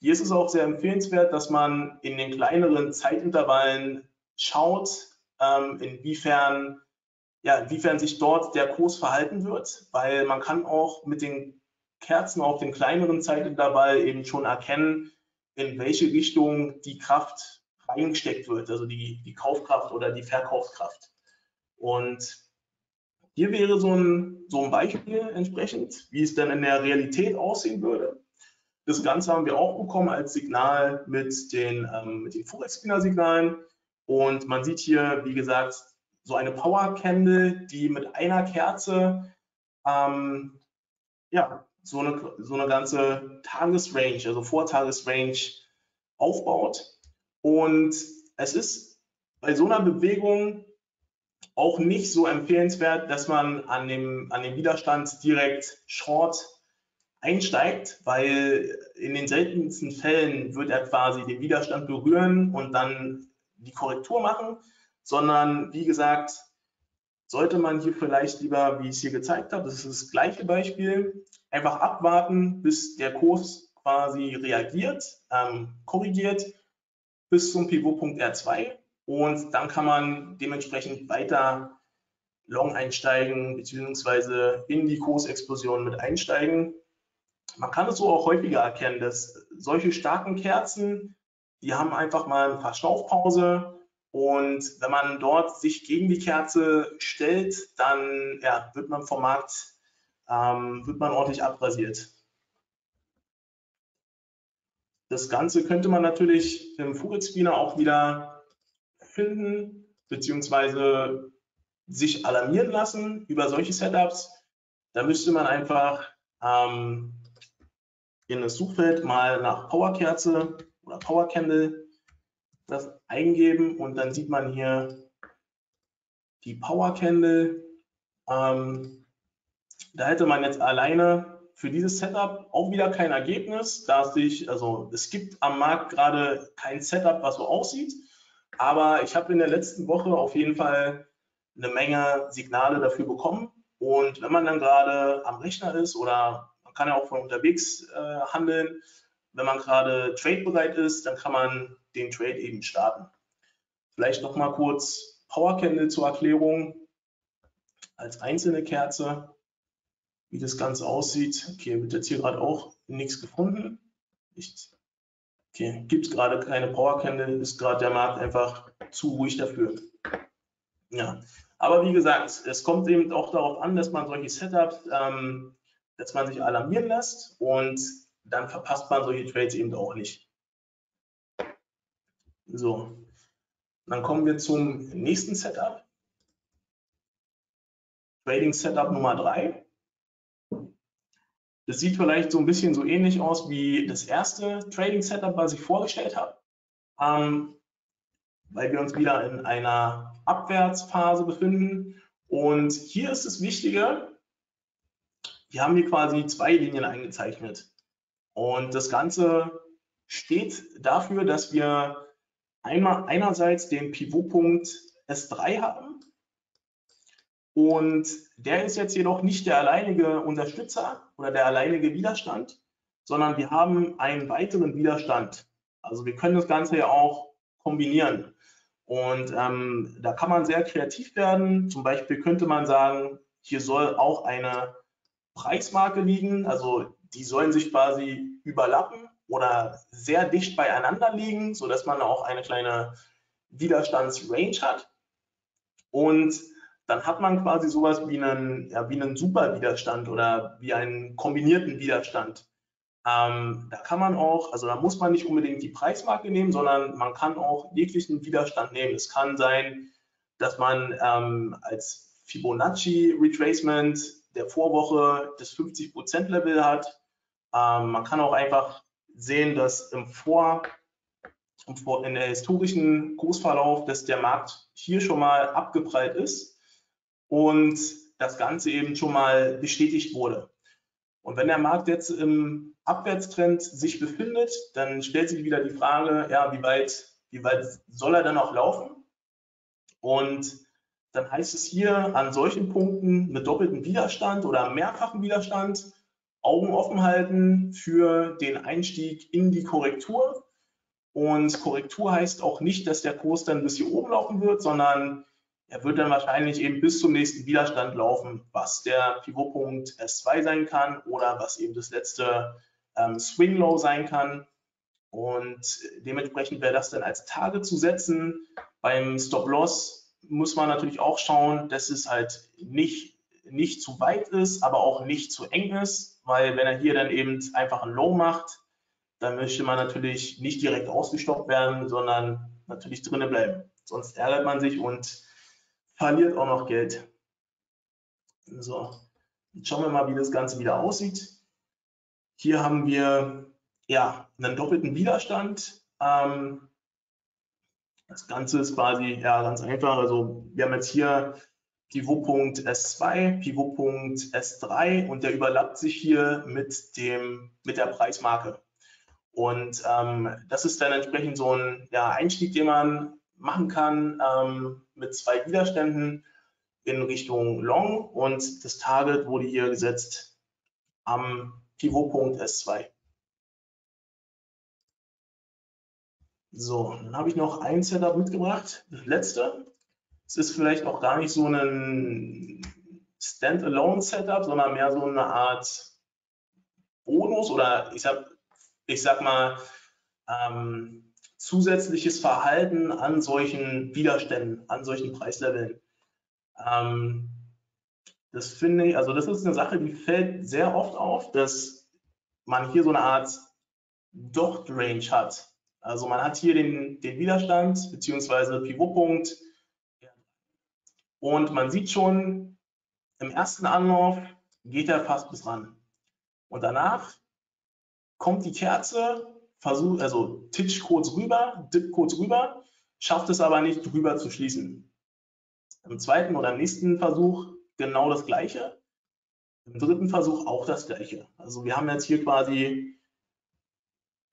Hier ist es auch sehr empfehlenswert, dass man in den kleineren Zeitintervallen schaut, ähm, inwiefern, ja, inwiefern sich dort der Kurs verhalten wird, weil man kann auch mit den Kerzen auf den kleineren Zeitintervall eben schon erkennen, in welche Richtung die Kraft reingesteckt wird, also die, die Kaufkraft oder die Verkaufskraft. Und hier wäre so ein, so ein Beispiel entsprechend, wie es dann in der Realität aussehen würde. Das Ganze haben wir auch bekommen als Signal mit den, ähm, den Forex-Signalen. Und man sieht hier, wie gesagt, so eine Power Candle, die mit einer Kerze ähm, ja, so eine, so eine ganze Tagesrange, also Vortagesrange aufbaut. Und es ist bei so einer Bewegung auch nicht so empfehlenswert, dass man an dem, an dem Widerstand direkt short einsteigt, weil in den seltensten Fällen wird er quasi den Widerstand berühren und dann die Korrektur machen, sondern wie gesagt, sollte man hier vielleicht lieber, wie ich es hier gezeigt habe, das ist das gleiche Beispiel, einfach abwarten, bis der Kurs quasi reagiert, ähm, korrigiert bis zum Pivotpunkt R2 und dann kann man dementsprechend weiter long einsteigen beziehungsweise in die Kursexplosion mit einsteigen. Man kann es so auch häufiger erkennen, dass solche starken Kerzen, die haben einfach mal eine Verschnaufpause und wenn man dort sich gegen die Kerze stellt, dann ja, wird man vom Markt ähm, wird man ordentlich abrasiert. Das Ganze könnte man natürlich im Furet Screener auch wieder finden, beziehungsweise sich alarmieren lassen über solche Setups, da müsste man einfach ähm, in das Suchfeld mal nach Powerkerze oder Power Candle das eingeben und dann sieht man hier die Power Candle. Ähm, da hätte man jetzt alleine für dieses Setup auch wieder kein Ergebnis, da sich, also es gibt am Markt gerade kein Setup, was so aussieht, aber ich habe in der letzten Woche auf jeden Fall eine Menge Signale dafür bekommen. Und wenn man dann gerade am Rechner ist oder man kann ja auch von unterwegs äh, handeln, wenn man gerade tradebereit ist, dann kann man den Trade eben starten. Vielleicht noch mal kurz Power Candle zur Erklärung. Als einzelne Kerze, wie das Ganze aussieht. Okay, wird jetzt hier gerade auch nichts gefunden. Nicht. Okay, gibt es gerade keine Power Candle, ist gerade der Markt einfach zu ruhig dafür. Ja, aber wie gesagt, es kommt eben auch darauf an, dass man solche Setups, ähm, dass man sich alarmieren lässt und dann verpasst man solche Trades eben auch nicht. So, dann kommen wir zum nächsten Setup. Trading Setup Nummer 3. Das sieht vielleicht so ein bisschen so ähnlich aus wie das erste Trading Setup, was ich vorgestellt habe, ähm, weil wir uns wieder in einer Abwärtsphase befinden. Und hier ist das Wichtige, wir haben hier quasi zwei Linien eingezeichnet. Und das Ganze steht dafür, dass wir einmal einerseits den Pivotpunkt S3 haben und der ist jetzt jedoch nicht der alleinige Unterstützer oder der alleinige Widerstand, sondern wir haben einen weiteren Widerstand. Also wir können das Ganze ja auch kombinieren. Und ähm, da kann man sehr kreativ werden. Zum Beispiel könnte man sagen, hier soll auch eine Preismarke liegen. Also die sollen sich quasi überlappen oder sehr dicht beieinander liegen, sodass man auch eine kleine Widerstandsrange hat. Und dann hat man quasi sowas wie einen, ja, wie einen Superwiderstand oder wie einen kombinierten Widerstand. Ähm, da kann man auch, also da muss man nicht unbedingt die Preismarke nehmen, sondern man kann auch jeglichen Widerstand nehmen. Es kann sein, dass man ähm, als Fibonacci Retracement der Vorwoche das 50% Level hat. Ähm, man kann auch einfach sehen, dass im Vor, in der historischen Kursverlauf, dass der Markt hier schon mal abgeprallt ist und das Ganze eben schon mal bestätigt wurde. Und wenn der Markt jetzt im Abwärtstrend sich befindet, dann stellt sich wieder die Frage, ja, wie weit, wie weit soll er dann auch laufen? Und dann heißt es hier an solchen Punkten mit doppeltem Widerstand oder mehrfachen Widerstand Augen offen halten für den Einstieg in die Korrektur. Und Korrektur heißt auch nicht, dass der Kurs dann bis hier oben laufen wird, sondern er wird dann wahrscheinlich eben bis zum nächsten Widerstand laufen, was der Pivotpunkt S2 sein kann oder was eben das letzte ähm, Swing Low sein kann. Und dementsprechend wäre das dann als Tage zu setzen. Beim Stop Loss muss man natürlich auch schauen, dass es halt nicht, nicht zu weit ist, aber auch nicht zu eng ist weil wenn er hier dann eben einfach ein Low macht, dann möchte man natürlich nicht direkt ausgestoppt werden, sondern natürlich drinnen bleiben. Sonst ärgert man sich und verliert auch noch Geld. So, jetzt schauen wir mal, wie das Ganze wieder aussieht. Hier haben wir ja einen doppelten Widerstand. Ähm, das Ganze ist quasi ja ganz einfach. Also wir haben jetzt hier Pivotpunkt S2, Pivotpunkt S3 und der überlappt sich hier mit, dem, mit der Preismarke. Und ähm, das ist dann entsprechend so ein ja, Einstieg, den man machen kann ähm, mit zwei Widerständen in Richtung Long und das Target wurde hier gesetzt am Pivotpunkt S2. So, dann habe ich noch ein Setup mitgebracht, das letzte. Es ist vielleicht auch gar nicht so ein Standalone-Setup, sondern mehr so eine Art Bonus oder ich sag, ich sag mal ähm, zusätzliches Verhalten an solchen Widerständen, an solchen Preisleveln. Ähm, das finde ich, also das ist eine Sache, die fällt sehr oft auf, dass man hier so eine Art Dot-Range hat. Also man hat hier den, den Widerstand bzw. Pivotpunkt Und man sieht schon, im ersten Anlauf geht er fast bis ran. Und danach kommt die Kerze, versucht, also titcht kurz rüber, dippt kurz rüber, schafft es aber nicht drüber zu schließen. Im zweiten oder nächsten Versuch genau das gleiche. Im dritten Versuch auch das gleiche. Also wir haben jetzt hier quasi,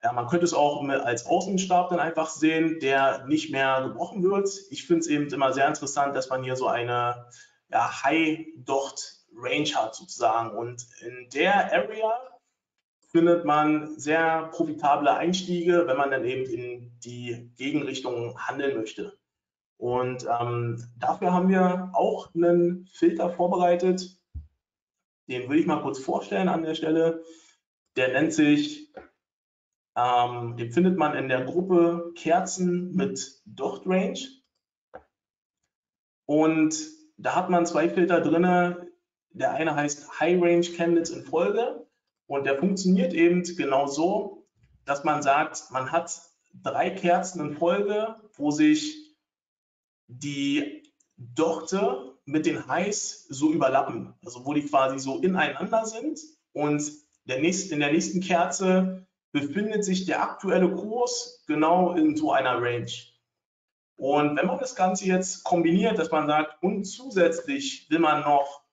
ja, man könnte es auch als Außenstab dann einfach sehen, der nicht mehr gebrochen wird. Ich finde es eben immer sehr interessant, dass man hier so eine ja, High-Dot-Range hat sozusagen. Und in der Area findet man sehr profitable Einstiege, wenn man dann eben in die Gegenrichtung handeln möchte. Und ähm, dafür haben wir auch einen Filter vorbereitet, den will ich mal kurz vorstellen an der Stelle. Der nennt sich, ähm, den findet man in der Gruppe Kerzen mit Dot Range. Und da hat man zwei Filter drin. Der eine heißt High Range Candles in Folge und der funktioniert eben genau so, dass man sagt, man hat drei Kerzen in Folge, wo sich die Dochte mit den Highs so überlappen, also wo die quasi so ineinander sind und der nächste, in der nächsten Kerze befindet sich der aktuelle Kurs genau in so einer Range. Und wenn man das Ganze jetzt kombiniert, dass man sagt, und zusätzlich will man noch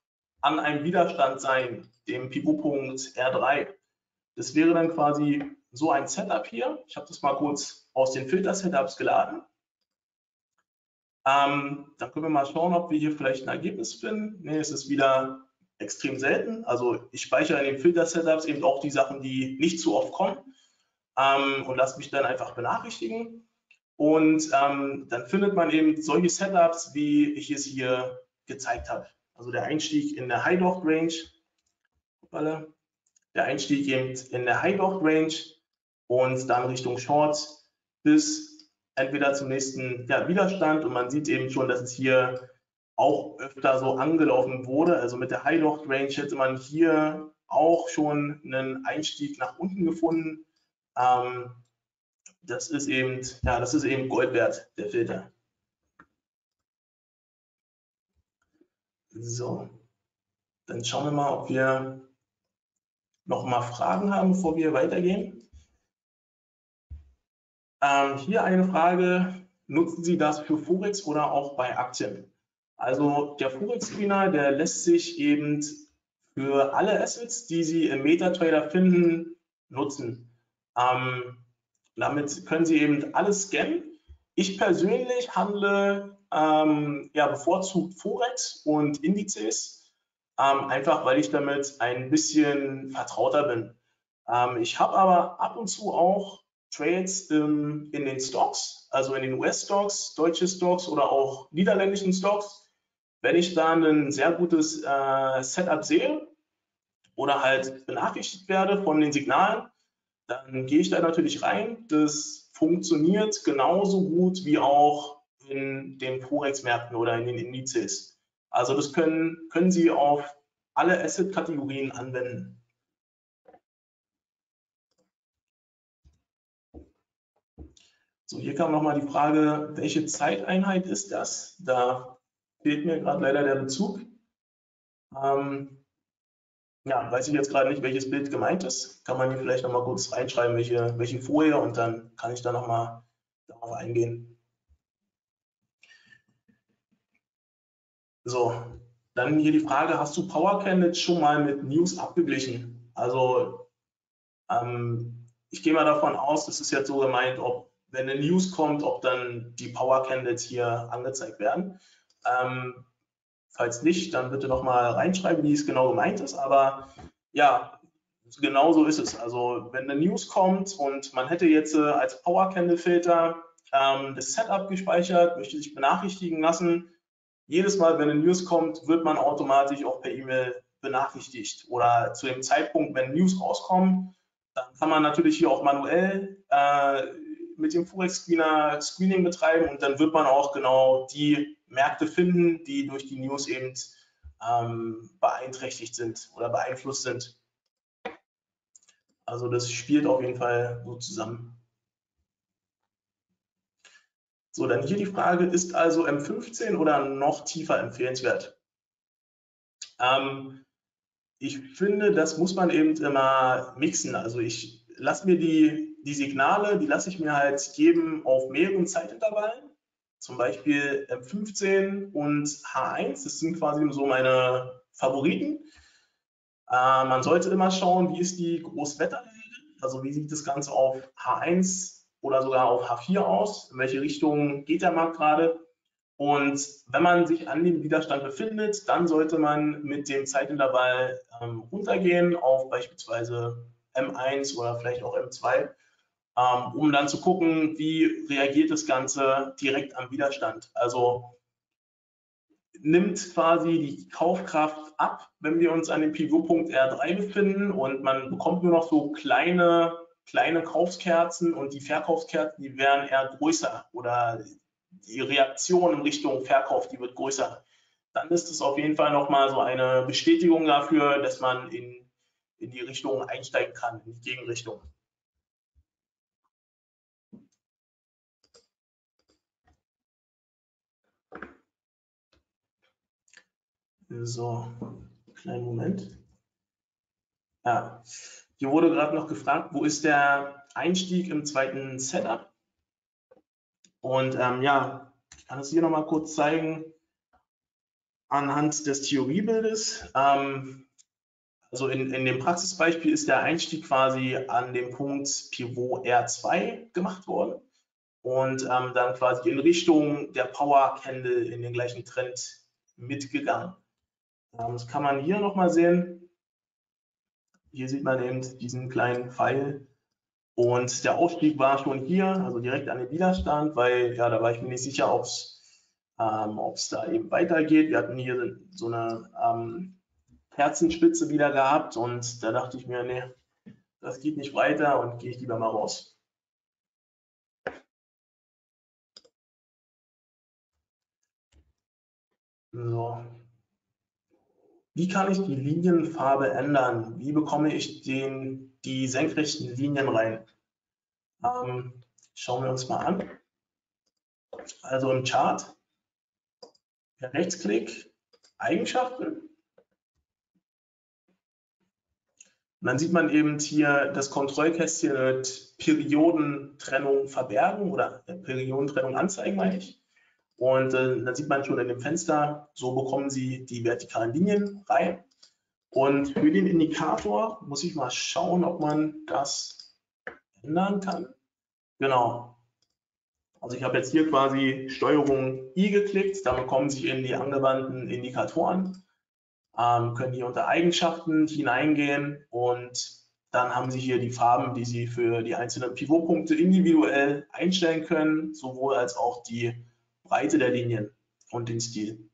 an einem Widerstand sein, dem Pivotpunkt R3, das wäre dann quasi so ein Setup hier. Ich habe das mal kurz aus den Filter-Setups geladen. Ähm, dann können wir mal schauen, ob wir hier vielleicht ein Ergebnis finden. Ne, es ist wieder extrem selten. Also ich speichere in den Filter-Setups eben auch die Sachen, die nicht zu oft kommen ähm, und lasse mich dann einfach benachrichtigen. Und ähm, dann findet man eben solche Setups, wie ich es hier gezeigt habe. Also der Einstieg in der High-Docht-Range, der Einstieg eben in der High-Docht-Range und dann Richtung Short bis entweder zum nächsten ja, Widerstand und man sieht eben schon, dass es hier auch öfter so angelaufen wurde. Also mit der High-Loft Range hätte man hier auch schon einen Einstieg nach unten gefunden. Ähm, das ist eben, ja, das ist eben Gold wert, der Filter. So, dann schauen wir mal, ob wir noch mal Fragen haben, bevor wir weitergehen. Ähm, hier eine Frage, nutzen Sie das für Forex oder auch bei Aktien? Also der Forex-Screener, der lässt sich eben für alle Assets, die Sie im MetaTrader finden, nutzen. Ähm, damit können Sie eben alles scannen. Ich persönlich handle ähm, ja, bevorzugt Forex und Indizes, ähm, einfach weil ich damit ein bisschen vertrauter bin. Ähm, ich habe aber ab und zu auch Trades in den Stocks, also in den US-Stocks, deutsche Stocks oder auch niederländischen Stocks. Wenn ich da ein sehr gutes äh, Setup sehe oder halt benachrichtigt werde von den Signalen, dann gehe ich da natürlich rein. Das funktioniert genauso gut wie auch in den Forex-Märkten oder in den Indizes. Also das können, können Sie auf alle Asset-Kategorien anwenden. So, hier kam nochmal die Frage, welche Zeiteinheit ist das? Da fehlt mir gerade leider der Bezug. Ähm, ja, weiß ich jetzt gerade nicht, welches Bild gemeint ist. Kann man hier vielleicht nochmal kurz reinschreiben, welche, welche Folie und dann kann ich da nochmal darauf eingehen. So, dann hier die Frage, hast du Power Candles schon mal mit News abgeglichen? Also ähm, ich gehe mal davon aus, das ist jetzt so gemeint, ob wenn eine News kommt, ob dann die Power Candles hier angezeigt werden. Ähm, falls nicht, dann bitte noch mal reinschreiben, wie es genau gemeint ist. Aber ja, genau so ist es. Also wenn eine News kommt und man hätte jetzt äh, als Power Candle Filter ähm, das Setup gespeichert, möchte sich benachrichtigen lassen. Jedes Mal, wenn eine News kommt, wird man automatisch auch per E-Mail benachrichtigt. Oder zu dem Zeitpunkt, wenn News rauskommen, dann kann man natürlich hier auch manuell äh, mit dem Forex Screener Screening betreiben und dann wird man auch genau die Märkte finden, die durch die News eben ähm, beeinträchtigt sind oder beeinflusst sind. Also das spielt auf jeden Fall so zusammen. So, dann hier die Frage, ist also M15 oder noch tiefer empfehlenswert? Ähm, ich finde, das muss man eben immer mixen. Also ich lasse mir die, die Signale, die lasse ich mir halt geben auf mehreren Zeitintervallen. Zum Beispiel M15 und H1, das sind quasi so meine Favoriten. Äh, man sollte immer schauen, wie ist die Großwetterlage, also wie sieht das Ganze auf H1 oder sogar auf H4 aus, in welche Richtung geht der Markt gerade. Und wenn man sich an dem Widerstand befindet, dann sollte man mit dem Zeitintervall ähm, runtergehen auf beispielsweise M1 oder vielleicht auch M2, ähm, um dann zu gucken, wie reagiert das Ganze direkt am Widerstand. Also nimmt quasi die Kaufkraft ab, wenn wir uns an dem Pivotpunkt R3 befinden und man bekommt nur noch so kleine, kleine Kaufskerzen und die Verkaufskerzen, die werden eher größer oder die Reaktion in Richtung Verkauf, die wird größer. Dann ist es auf jeden Fall nochmal so eine Bestätigung dafür, dass man in, in die Richtung einsteigen kann, in die Gegenrichtung. So, kleinen Moment. Ja, hier wurde gerade noch gefragt, wo ist der Einstieg im zweiten Setup? Und ähm, ja, ich kann es hier nochmal kurz zeigen anhand des Theoriebildes. Ähm, also in, in dem Praxisbeispiel ist der Einstieg quasi an dem Punkt Pivot R2 gemacht worden und ähm, dann quasi in Richtung der Power Candle in den gleichen Trend mitgegangen. Ähm, das kann man hier nochmal sehen. Hier sieht man eben diesen kleinen Pfeil. Und der Aufstieg war schon hier, also direkt an den Widerstand, weil ja, da war ich mir nicht sicher, ob es ähm, da eben weitergeht. Wir hatten hier so eine ähm, Herzenspitze wieder gehabt und da dachte ich mir, nee, das geht nicht weiter und gehe ich lieber mal raus. So, wie kann ich die Linienfarbe ändern? Wie bekomme ich den, die senkrechten Linien rein? Ähm, schauen wir uns mal an. Also im Chart, Rechtsklick, Eigenschaften. Und dann sieht man eben hier das Kontrollkästchen mit Periodentrennung verbergen oder Periodentrennung anzeigen, meine ich. Und äh, dann sieht man schon in dem Fenster, so bekommen Sie die vertikalen Linien rein. Und für den Indikator muss ich mal schauen, ob man das ändern kann. Genau. Also ich habe jetzt hier quasi Steuerung I geklickt, damit kommen Sie in die angewandten Indikatoren, ähm, können hier unter Eigenschaften hineingehen und dann haben Sie hier die Farben, die Sie für die einzelnen Pivotpunkte individuell einstellen können, sowohl als auch die Breite der Linien und den Stil.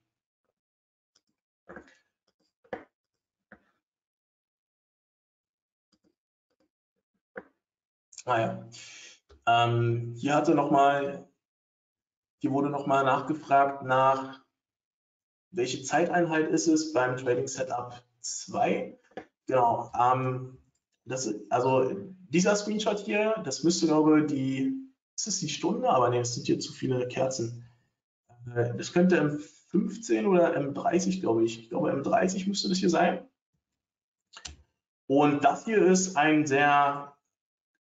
Naja, ah ähm, hier hatte noch mal, hier wurde noch mal nachgefragt nach, welche Zeiteinheit ist es beim Trading Setup 2? Genau, ähm, das, also dieser Screenshot hier, das müsste glaube ich die, ist es die Stunde? Aber ne, es sind hier zu viele Kerzen. Äh, das könnte M15 oder M30, glaube ich. Ich glaube, M30 müsste das hier sein. Und das hier ist ein sehr,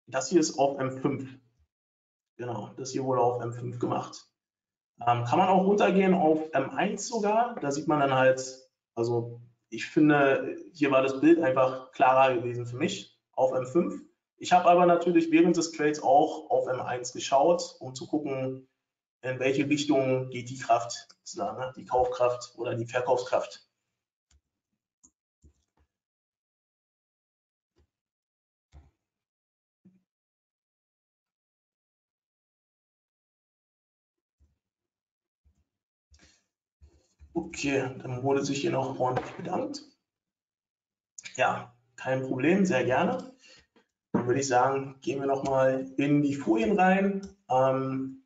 das hier ist auf M5. Genau, das hier wurde auf M5 gemacht. Ähm, kann man auch runtergehen auf M1 sogar. Da sieht man dann halt, also ich finde, hier war das Bild einfach klarer gewesen für mich auf M5. Ich habe aber natürlich während des Trades auch auf M1 geschaut, um zu gucken, in welche Richtung geht die Kraft, ne? die Kaufkraft oder die Verkaufskraft. Okay, dann wurde sich hier noch ordentlich bedankt. Ja, kein Problem, sehr gerne. Dann würde ich sagen, gehen wir nochmal in die Folien rein. Ähm,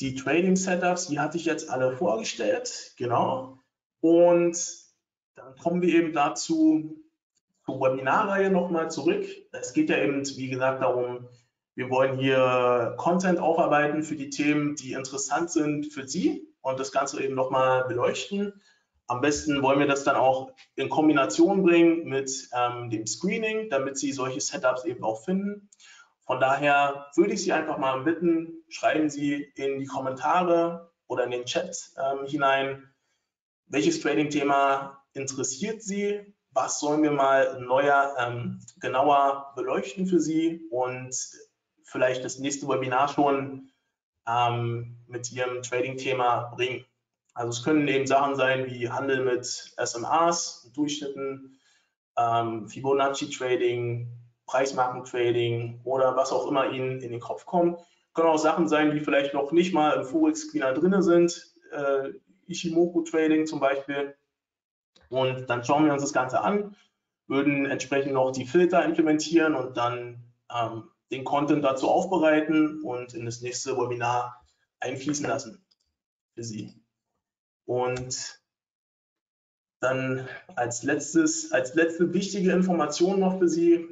die Trading Setups, die hatte ich jetzt alle vorgestellt, genau. Und dann kommen wir eben dazu, zur Webinarreihe nochmal zurück. Es geht ja eben, wie gesagt, darum, Wir wollen hier Content aufarbeiten für die Themen, die interessant sind für Sie und das Ganze eben nochmal beleuchten. Am besten wollen wir das dann auch in Kombination bringen mit ähm, dem Screening, damit Sie solche Setups eben auch finden. Von daher würde ich Sie einfach mal bitten, schreiben Sie in die Kommentare oder in den Chat ähm, hinein, welches Trading-Thema interessiert Sie, was sollen wir mal neuer, ähm, genauer beleuchten für Sie und vielleicht das nächste Webinar schon ähm, mit Ihrem Trading-Thema bringen. Also es können eben Sachen sein wie Handel mit SMAs, Durchschnitten, ähm, Fibonacci-Trading, Preismarken-Trading oder was auch immer Ihnen in den Kopf kommt. Können auch Sachen sein, die vielleicht noch nicht mal im Forex-Screener drin sind, äh, Ishimoku-Trading zum Beispiel. Und dann schauen wir uns das Ganze an, würden entsprechend noch die Filter implementieren und dann ähm, den Content dazu aufbereiten und in das nächste Webinar einfließen lassen für Sie. Und dann als letztes, als letzte wichtige Information noch für Sie,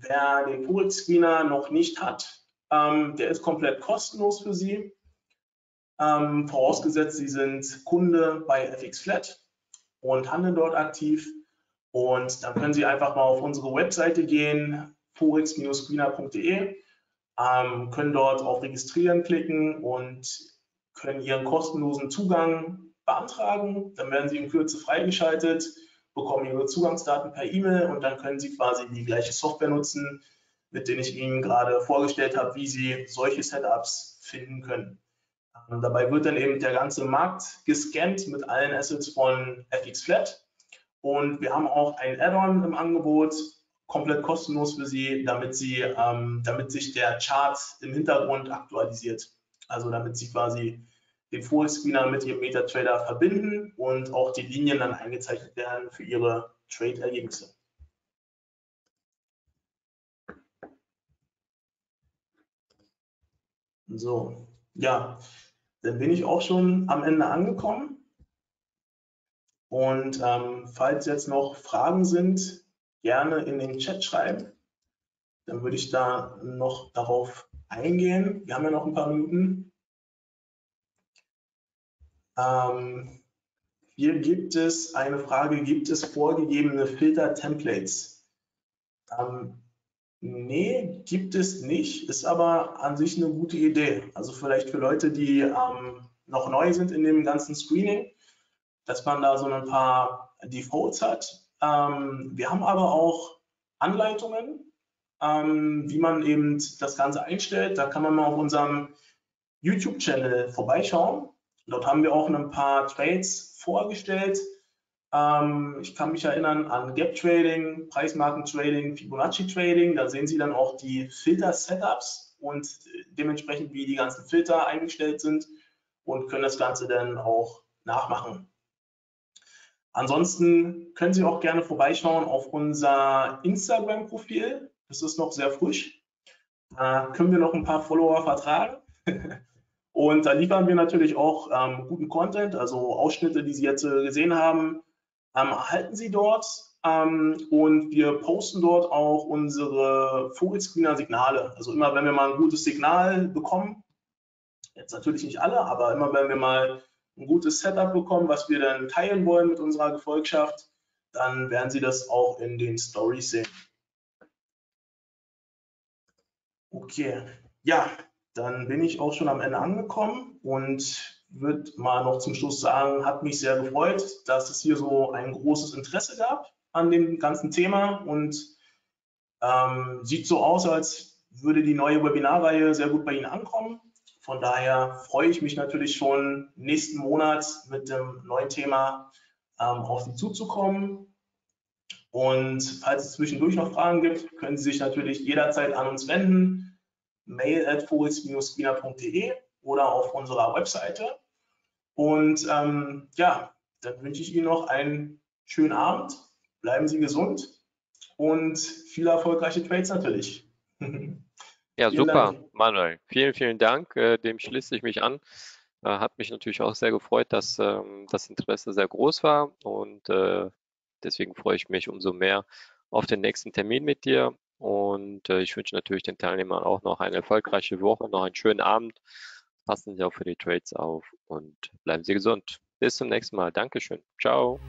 wer den Forex Screener noch nicht hat, ähm, der ist komplett kostenlos für Sie. Ähm, vorausgesetzt, Sie sind Kunde bei FX Flat und handeln dort aktiv. Und dann können Sie einfach mal auf unsere Webseite gehen, forex-screener.de, ähm, können dort auf Registrieren klicken und können Ihren kostenlosen Zugang beantragen. Dann werden Sie in Kürze freigeschaltet, bekommen Ihre Zugangsdaten per E-Mail und dann können Sie quasi die gleiche Software nutzen, mit denen ich Ihnen gerade vorgestellt habe, wie Sie solche Setups finden können. Und ähm, dabei wird dann eben der ganze Markt gescannt mit allen Assets von FX Flat. Und wir haben auch ein Add-on im Angebot, komplett kostenlos für Sie, damit, Sie, ähm, damit sich der Chart im Hintergrund aktualisiert. Also damit Sie quasi den Full-Screener mit Ihrem MetaTrader verbinden und auch die Linien dann eingezeichnet werden für Ihre Trade-Ergebnisse. So, ja, dann bin ich auch schon am Ende angekommen. Und ähm, falls jetzt noch Fragen sind, gerne in den Chat schreiben. Dann würde ich da noch darauf eingehen. Wir haben ja noch ein paar Minuten. Ähm, hier gibt es eine Frage, gibt es vorgegebene Filter-Templates? Ähm, nee, gibt es nicht, ist aber an sich eine gute Idee. Also vielleicht für Leute, die ähm, noch neu sind in dem ganzen Screening, dass man da so ein paar Defaults hat, ähm, wir haben aber auch Anleitungen, ähm, wie man eben das Ganze einstellt. Da kann man mal auf unserem YouTube-Channel vorbeischauen. Dort haben wir auch ein paar Trades vorgestellt. Ähm, ich kann mich erinnern an Gap Trading, Preismarken Trading, Fibonacci Trading. Da sehen Sie dann auch die Filter-Setups und dementsprechend, wie die ganzen Filter eingestellt sind und können das Ganze dann auch nachmachen. Ansonsten können Sie auch gerne vorbeischauen auf unser Instagram-Profil. Das ist noch sehr frisch. Da können wir noch ein paar Follower vertragen. Und da liefern wir natürlich auch ähm, guten Content, also Ausschnitte, die Sie jetzt äh, gesehen haben, ähm, erhalten Sie dort. Ähm, und wir posten dort auch unsere Vogelscreener-Signale. Also immer, wenn wir mal ein gutes Signal bekommen, jetzt natürlich nicht alle, aber immer, wenn wir mal ein gutes Setup bekommen, was wir dann teilen wollen mit unserer Gefolgschaft, dann werden Sie das auch in den Stories sehen. Okay, ja, dann bin ich auch schon am Ende angekommen und würde mal noch zum Schluss sagen, hat mich sehr gefreut, dass es hier so ein großes Interesse gab an dem ganzen Thema und ähm, sieht so aus, als würde die neue Webinarreihe sehr gut bei Ihnen ankommen. Von daher freue ich mich natürlich schon nächsten Monat mit dem neuen Thema ähm, auf Sie zuzukommen. Und falls es zwischendurch noch Fragen gibt, können Sie sich natürlich jederzeit an uns wenden. Mail at screenerde oder auf unserer Webseite. Und ähm, ja, dann wünsche ich Ihnen noch einen schönen Abend. Bleiben Sie gesund und viele erfolgreiche Trades natürlich. Ja, Vielen super, Dank. Manuel. Vielen, vielen Dank. Äh, dem schließe ich mich an. Äh, hat mich natürlich auch sehr gefreut, dass ähm, das Interesse sehr groß war und äh, deswegen freue ich mich umso mehr auf den nächsten Termin mit dir. Und äh, ich wünsche natürlich den Teilnehmern auch noch eine erfolgreiche Woche, noch einen schönen Abend. Passen Sie auch für die Trades auf und bleiben Sie gesund. Bis zum nächsten Mal. Dankeschön. Ciao.